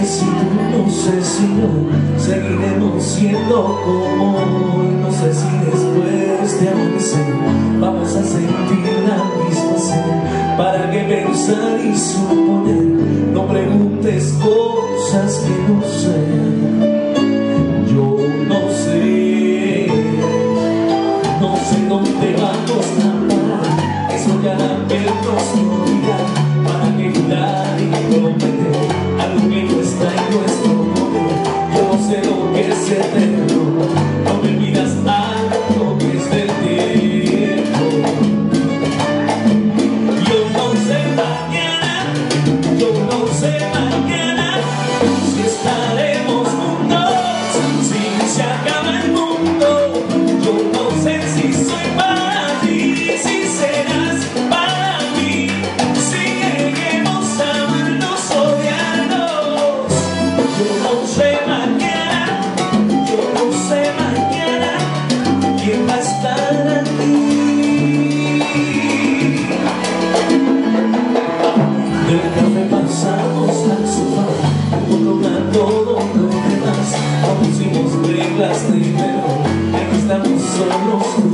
sé si tú, no sé si no Seguiremos siendo como hoy No sé si después de amanecer Vamos a sentir la misma sed ¿Para qué pensar y suponer? No preguntes cosas que no sé Yo no sé No sé dónde vamos a parar Eso ya vernos no olvidar ¿Para qué jugar y prometer? todo lo demás No pusimos reglas primero, aquí estamos solos.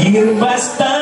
Мир.